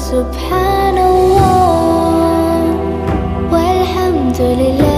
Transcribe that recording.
subhanallah walhamdulillah